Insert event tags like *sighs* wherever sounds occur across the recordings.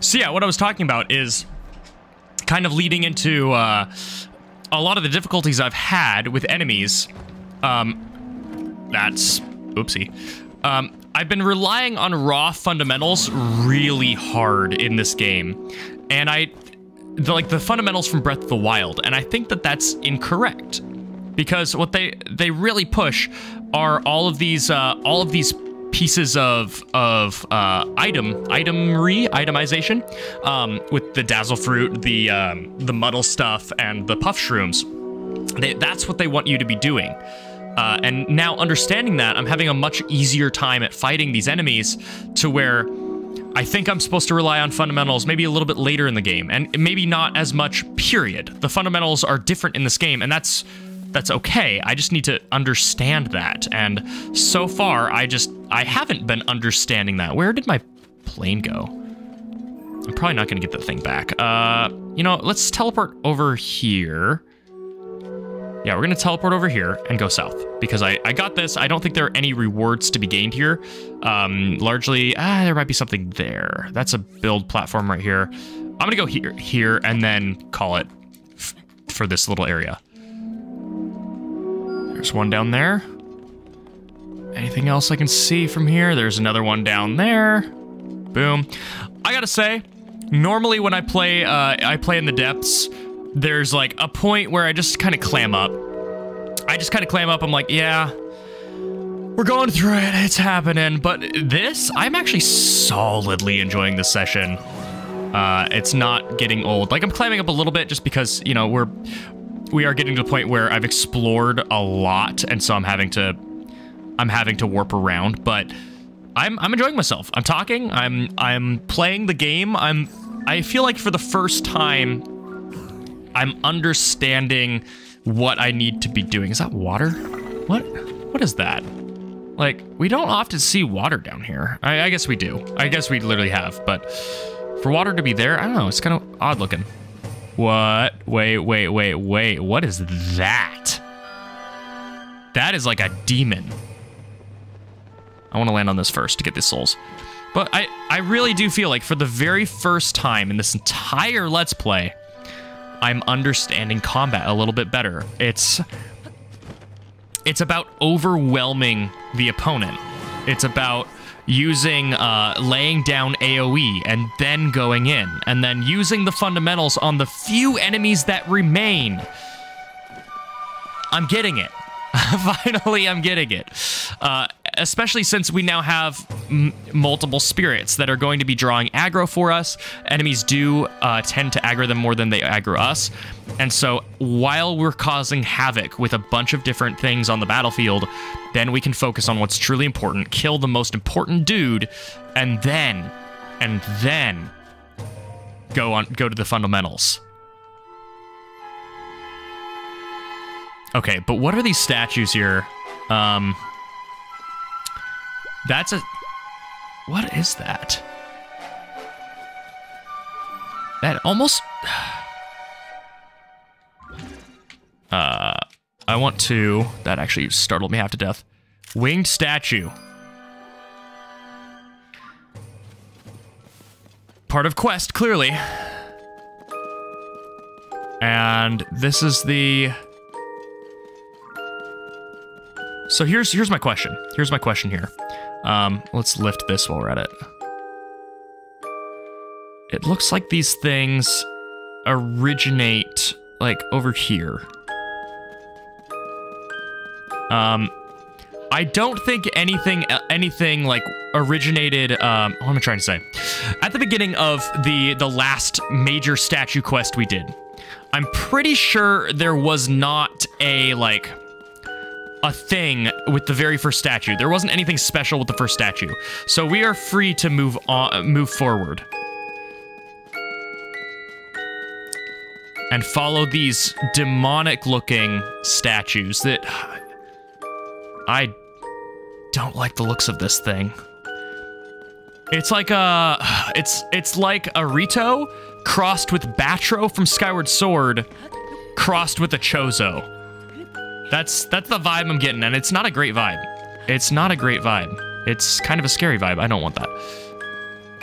So yeah, what I was talking about is kind of leading into uh, a lot of the difficulties I've had with enemies. Um, that's oopsie. Um, I've been relying on raw fundamentals really hard in this game, and I the, like the fundamentals from Breath of the Wild, and I think that that's incorrect because what they they really push are all of these uh, all of these pieces of of uh, item itemery itemization um, with the dazzle fruit, the um, the muddle stuff, and the puff shrooms. They, that's what they want you to be doing. Uh, and now understanding that, I'm having a much easier time at fighting these enemies to where I think I'm supposed to rely on fundamentals maybe a little bit later in the game, and maybe not as much, period. The fundamentals are different in this game, and that's that's okay. I just need to understand that. And so far, I just I haven't been understanding that. Where did my plane go? I'm probably not going to get the thing back. Uh, you know, let's teleport over here. Yeah, we're going to teleport over here and go south because I, I got this. I don't think there are any rewards to be gained here. Um, largely, ah, there might be something there. That's a build platform right here. I'm going to go here, here, and then call it for this little area. There's one down there. Anything else I can see from here? There's another one down there. Boom. I gotta say, normally when I play, uh, I play in the depths, there's like a point where I just kind of clam up. I just kind of clam up. I'm like, yeah, we're going through it. It's happening. But this, I'm actually solidly enjoying this session. Uh, it's not getting old. Like I'm climbing up a little bit just because, you know, we're, we are getting to the point where I've explored a lot. And so I'm having to, I'm having to warp around, but I'm, I'm enjoying myself. I'm talking, I'm, I'm playing the game. I'm, I feel like for the first time, I'm understanding what I need to be doing. Is that water? What? What is that? Like, we don't often see water down here. I, I guess we do. I guess we literally have, but for water to be there, I don't know. It's kind of odd looking. What? Wait, wait, wait, wait. What is that? That is like a demon. I want to land on this first to get these souls. But I, I really do feel like for the very first time in this entire Let's Play, I'm understanding combat a little bit better. It's it's about overwhelming the opponent. It's about using uh, laying down AoE and then going in, and then using the fundamentals on the few enemies that remain. I'm getting it. *laughs* Finally, I'm getting it. Uh, especially since we now have multiple spirits that are going to be drawing aggro for us. Enemies do uh, tend to aggro them more than they aggro us. And so while we're causing havoc with a bunch of different things on the battlefield, then we can focus on what's truly important, kill the most important dude, and then, and then go on, go to the fundamentals. Okay, but what are these statues here? Um, that's a... What is that? That almost... *sighs* Uh, I want to... That actually startled me half to death. Winged statue. Part of quest, clearly. And this is the... So here's here's my question. Here's my question here. Um, let's lift this while we're at it. It looks like these things originate like over here. Um, I don't think anything anything like originated. Um, what am I trying to say? At the beginning of the the last major statue quest we did, I'm pretty sure there was not a like a thing with the very first statue. There wasn't anything special with the first statue. So we are free to move on, uh, move forward. And follow these demonic looking statues that I don't like the looks of this thing. It's like a it's it's like a Rito crossed with Batreaux from Skyward Sword crossed with a Chozo. That's that's the vibe I'm getting, and it's not a great vibe. It's not a great vibe. It's kind of a scary vibe. I don't want that.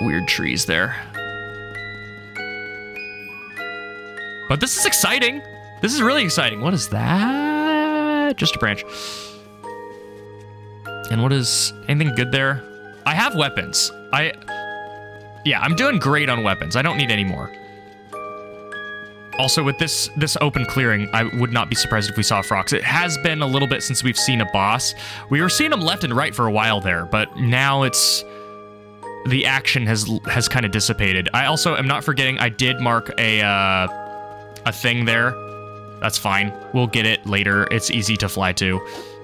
Weird trees there. But this is exciting. This is really exciting. What is that? Just a branch. And what is anything good there? I have weapons. I yeah, I'm doing great on weapons. I don't need any more. Also, with this this open clearing, I would not be surprised if we saw frogs. It has been a little bit since we've seen a boss. We were seeing them left and right for a while there, but now it's the action has has kind of dissipated. I also am not forgetting I did mark a uh, a thing there. That's fine. We'll get it later. It's easy to fly to.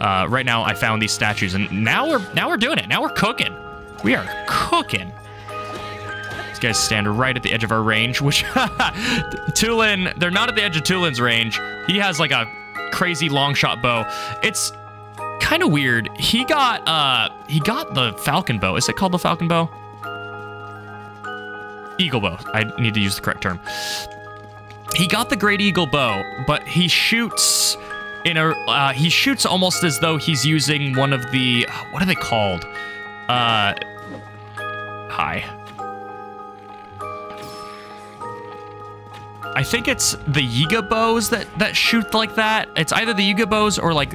Uh, right now, I found these statues, and now we're now we're doing it. Now we're cooking. We are cooking. These guys stand right at the edge of our range, which *laughs* Tulin, they're not at the edge of Tulin's range. He has like a crazy long shot bow. It's kind of weird. He got uh he got the falcon bow. Is it called the falcon bow? Eagle bow. I need to use the correct term. He got the great eagle bow, but he shoots in a uh, he shoots almost as though he's using one of the what are they called? Uh hi. I think it's the Yiga bows that that shoot like that. It's either the Yiga bows or like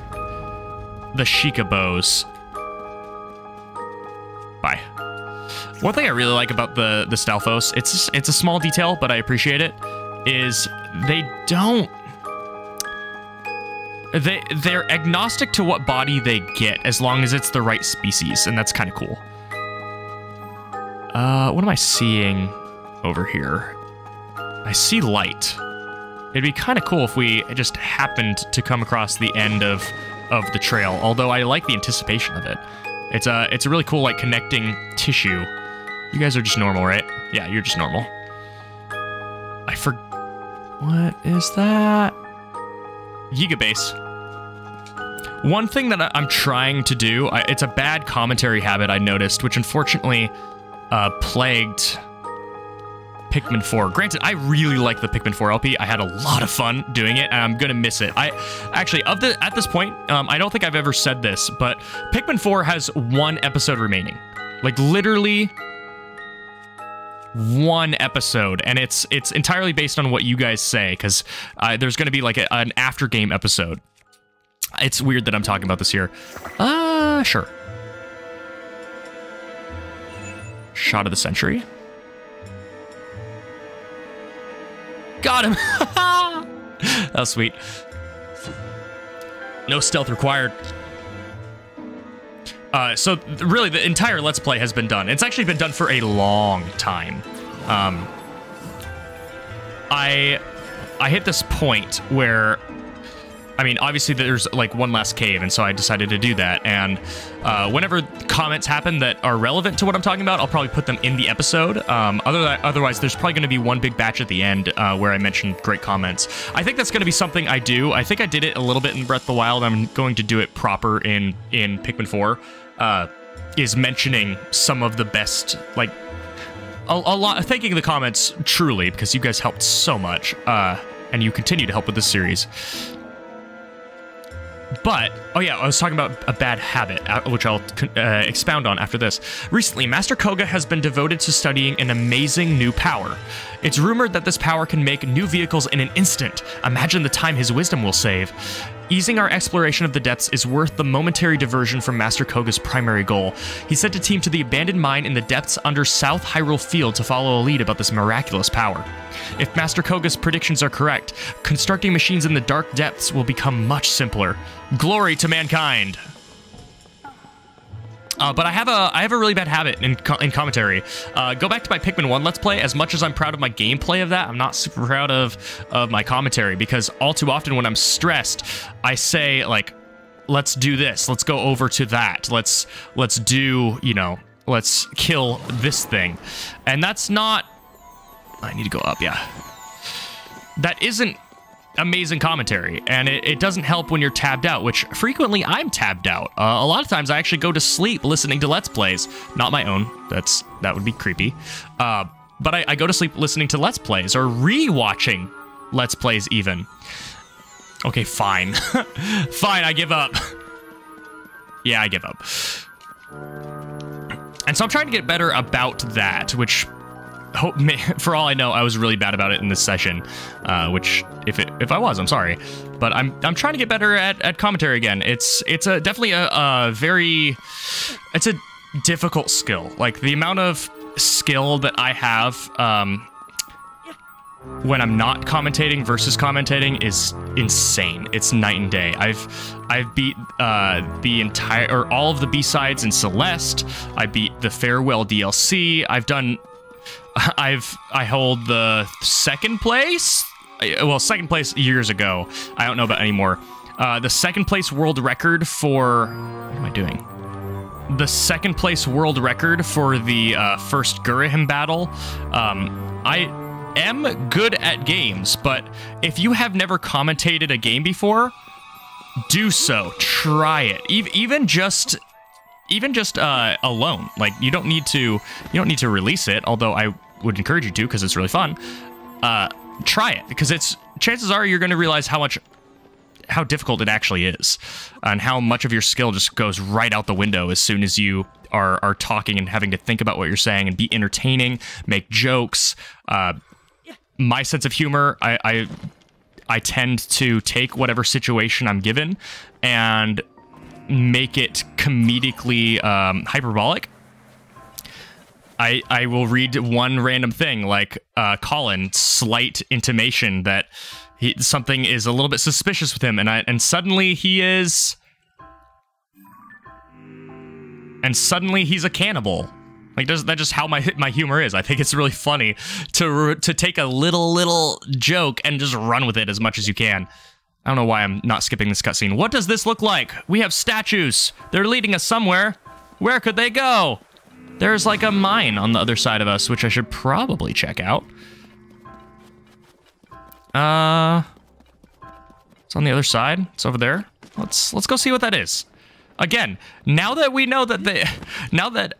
the Sheikah bows. Bye. One thing I really like about the the Stalfos, it's it's a small detail, but I appreciate it, is they don't they they're agnostic to what body they get as long as it's the right species, and that's kind of cool. Uh, what am I seeing over here? I see light. It'd be kind of cool if we just happened to come across the end of of the trail. Although I like the anticipation of it. It's a it's a really cool like connecting tissue. You guys are just normal, right? Yeah, you're just normal. I for what is that? Gigabase. One thing that I'm trying to do, I, it's a bad commentary habit I noticed, which unfortunately uh, plagued Pikmin 4. Granted, I really like the Pikmin 4 LP. I had a lot of fun doing it, and I'm gonna miss it. I actually, of the at this point, um, I don't think I've ever said this, but Pikmin 4 has one episode remaining. Like literally one episode, and it's it's entirely based on what you guys say, because uh, there's gonna be like a, an after game episode. It's weird that I'm talking about this here. Uh, sure. Shot of the century. Got him. *laughs* that was sweet. No stealth required. Uh, so really, the entire Let's Play has been done. It's actually been done for a long time. Um, I I hit this point where I mean, obviously there's like one last cave, and so I decided to do that. And uh, whenever comments happen that are relevant to what I'm talking about, I'll probably put them in the episode. Um, other otherwise, there's probably going to be one big batch at the end uh, where I mention great comments. I think that's going to be something I do. I think I did it a little bit in Breath of the Wild. I'm going to do it proper in in Pikmin 4. Uh, is mentioning some of the best like a, a lot thanking the comments truly because you guys helped so much uh and you continue to help with this series but, oh yeah, I was talking about a bad habit, uh, which I'll uh, expound on after this. Recently, Master Kohga has been devoted to studying an amazing new power. It's rumored that this power can make new vehicles in an instant. Imagine the time his wisdom will save. Easing our exploration of the depths is worth the momentary diversion from Master Kohga's primary goal. He sent a team to the abandoned mine in the depths under South Hyrule Field to follow a lead about this miraculous power. If Master Kohga's predictions are correct, constructing machines in the dark depths will become much simpler. Glory to mankind! Uh, but I have a I have a really bad habit in, co in commentary. Uh, go back to my Pikmin 1 Let's Play. As much as I'm proud of my gameplay of that, I'm not super proud of, of my commentary because all too often when I'm stressed, I say like, let's do this. Let's go over to that. Let's let's do, you know, let's kill this thing. And that's not... I need to go up, yeah. That isn't amazing commentary, and it, it, doesn't help when you're tabbed out, which frequently I'm tabbed out. Uh, a lot of times I actually go to sleep listening to Let's Plays, not my own. That's that would be creepy. Uh, but I, I go to sleep listening to Let's Plays or re-watching Let's Plays even. Okay, fine. *laughs* fine, I give up. *laughs* yeah, I give up. And so I'm trying to get better about that, which *laughs* hope, for all I know, I was really bad about it in this session. Uh, which, if it, if I was, I'm sorry. But I'm I'm trying to get better at, at commentary again. It's it's a definitely a, a very, it's a difficult skill. Like the amount of skill that I have um, when I'm not commentating versus commentating is insane. It's night and day. I've I've beat uh, the entire or all of the B sides in Celeste. I beat the Farewell DLC. I've done. *laughs* I've I hold the second place. Well, second place years ago. I don't know about anymore. Uh, the second place world record for what am I doing? The second place world record for the uh, first Girahim battle. Um, I am good at games, but if you have never commentated a game before, do so. Try it. Even just even just uh, alone. Like you don't need to you don't need to release it, although I would encourage you to because it's really fun. Uh, try it because it's chances are you're going to realize how much how difficult it actually is and how much of your skill just goes right out the window as soon as you are are talking and having to think about what you're saying and be entertaining, make jokes, uh, my sense of humor, I, I I tend to take whatever situation I'm given and make it comedically um, hyperbolic. I I will read one random thing like uh, Colin slight intimation that he, something is a little bit suspicious with him, and I and suddenly he is, and suddenly he's a cannibal like that's just how my my humor is. I think it's really funny to to take a little little joke and just run with it as much as you can. I don't know why I'm not skipping this cutscene. What does this look like? We have statues. They're leading us somewhere. Where could they go? There's like a mine on the other side of us, which I should probably check out. Uh, it's on the other side. It's over there. Let's let's go see what that is. Again, now that we know that they, *laughs* now that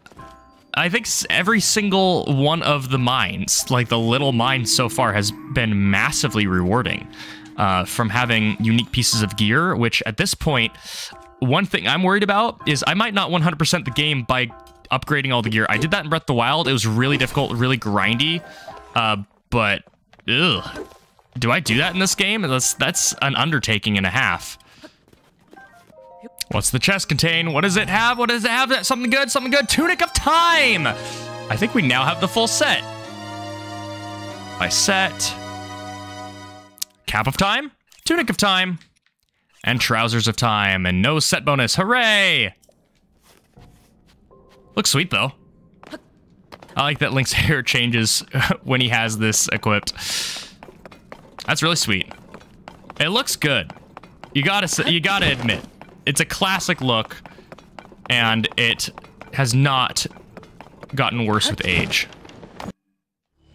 I think every single one of the mines, like the little mines so far, has been massively rewarding. Uh, from having unique pieces of gear, which at this point, one thing I'm worried about is I might not 100% the game by upgrading all the gear. I did that in Breath of the Wild. It was really difficult, really grindy. Uh, but, ugh. Do I do that in this game? That's, that's an undertaking and a half. What's the chest contain? What does it have? What does it have? Something good? Something good? Tunic of Time! I think we now have the full set. By set. Cap of Time, Tunic of Time, and Trousers of Time, and no set bonus. Hooray! Looks sweet, though. I like that Link's *laughs* hair changes *laughs* when he has this equipped. That's really sweet. It looks good. You gotta, you gotta admit it's a classic look, and it has not gotten worse with age.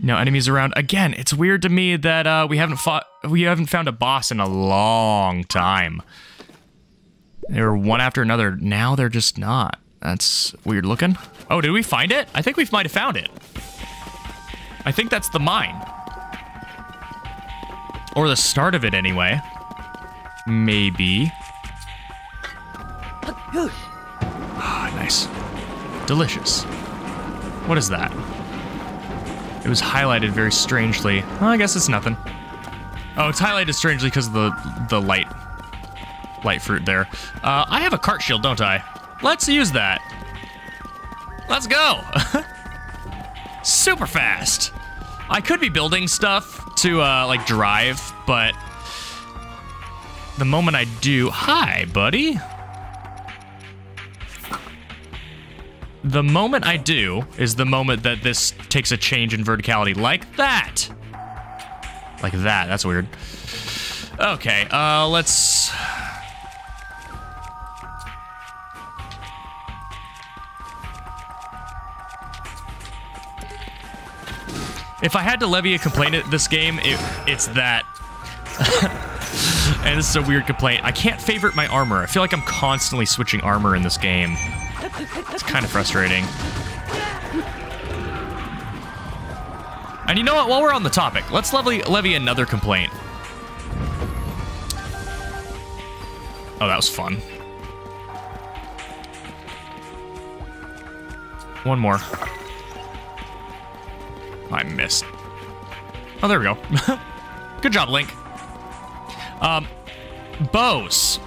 No enemies around. Again, it's weird to me that uh, we haven't fought, we haven't found a boss in a long time. They were one after another. Now they're just not. That's weird looking. Oh, did we find it? I think we might have found it. I think that's the mine. Or the start of it anyway. Maybe. Ah, nice. Delicious. What is that? It was highlighted very strangely. Well, I guess it's nothing. Oh, it's highlighted strangely because of the the light light fruit there. Uh, I have a cart shield, don't I? Let's use that. Let's go. *laughs* Super fast. I could be building stuff to uh, like drive, but the moment I do, hi, buddy. The moment I do is the moment that this takes a change in verticality, like that. Like that, that's weird. Okay, uh, let's... If I had to levy a complaint at this game, it, it's that. *laughs* and this is a weird complaint. I can't favorite my armor. I feel like I'm constantly switching armor in this game. It's kind of frustrating. And you know what? While we're on the topic, let's levy, levy another complaint. Oh, that was fun. One more. I missed. Oh, there we go. *laughs* Good job, Link. Um, bows.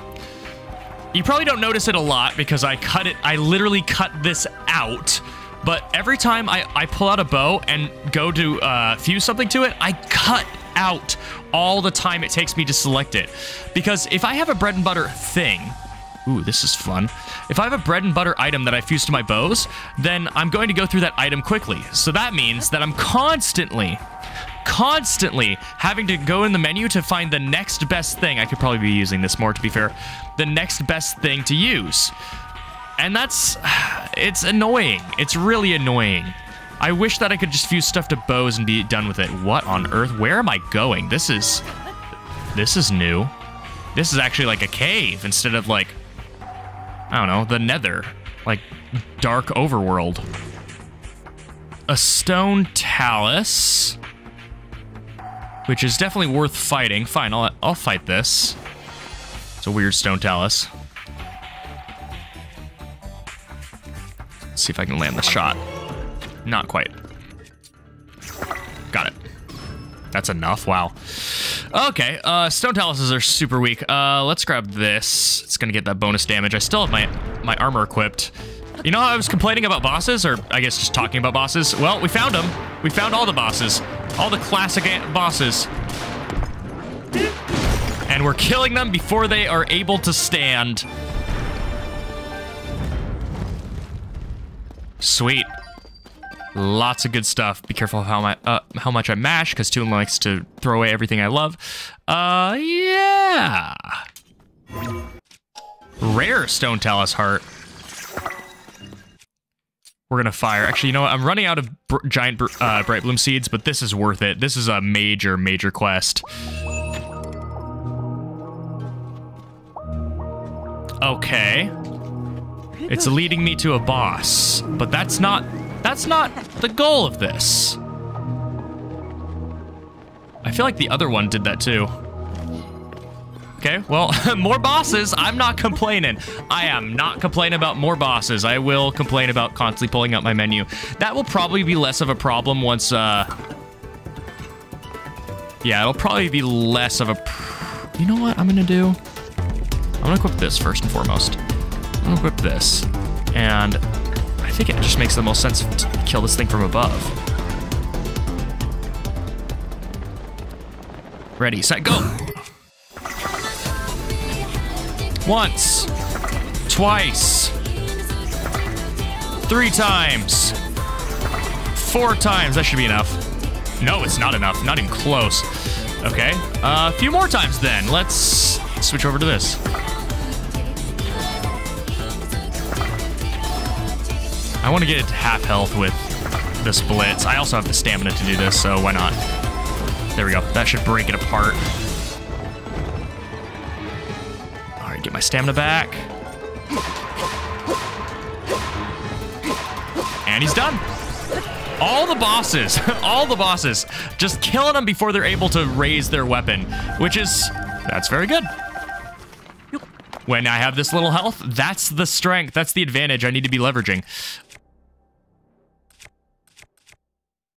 You probably don't notice it a lot because I cut it, I literally cut this out. But every time I, I pull out a bow and go to uh, fuse something to it, I cut out all the time it takes me to select it. Because if I have a bread and butter thing, ooh, this is fun. If I have a bread and butter item that I fuse to my bows, then I'm going to go through that item quickly. So that means that I'm constantly, constantly having to go in the menu to find the next best thing. I could probably be using this more, to be fair. The next best thing to use. And that's, *sighs* it's annoying. It's really annoying. I wish that I could just fuse stuff to bows and be done with it. What on earth? Where am I going? This is, this is new. This is actually like a cave instead of like, I don't know, the nether. Like dark overworld. A stone talus. Which is definitely worth fighting. Fine, I'll, I'll fight this. It's a weird stone talus. Let's see if I can land the shot. Not quite. Got it. That's enough. Wow. Okay, uh, stone taluses are super weak. Uh, let's grab this. It's gonna get that bonus damage. I still have my, my armor equipped. You know how I was complaining about bosses, or I guess just talking about bosses? Well, we found them. We found all the bosses. All the classic bosses. And we're killing them before they are able to stand. Sweet. Lots of good stuff. Be careful how my uh, how much I mash, because Toon likes to throw away everything I love. Uh, yeah. Rare Stone Talus Heart. We're gonna fire. Actually, you know what? I'm running out of giant uh, Bright Bloom Seeds, but this is worth it. This is a major, major quest. Okay. It's leading me to a boss, but that's not that's not the goal of this. I feel like the other one did that too. Okay, well, *laughs* more bosses. I'm not complaining. I am not complaining about more bosses. I will complain about constantly pulling up my menu. That will probably be less of a problem once, uh... Yeah, it'll probably be less of a... You know what I'm gonna do? I'm gonna equip this first and foremost. I'm gonna equip this. And I think it just makes the most sense to kill this thing from above. Ready, set, go! Once. Twice. Three times. Four times. That should be enough. No, it's not enough. Not even close. Okay. Uh, a few more times then. Let's switch over to this. I want to get half health with this blitz. I also have the stamina to do this, so why not? There we go. That should break it apart. All right, get my stamina back. And he's done. All the bosses, *laughs* all the bosses, just killing them before they're able to raise their weapon, which is, that's very good. When I have this little health, that's the strength, that's the advantage I need to be leveraging.